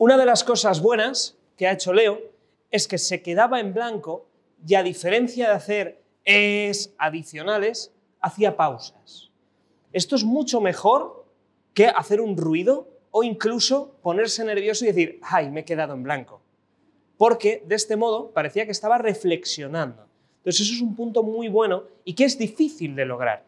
Una de las cosas buenas que ha hecho Leo es que se quedaba en blanco y a diferencia de hacer es adicionales, hacía pausas. Esto es mucho mejor que hacer un ruido o incluso ponerse nervioso y decir, ay, me he quedado en blanco. Porque de este modo parecía que estaba reflexionando. Entonces eso es un punto muy bueno y que es difícil de lograr.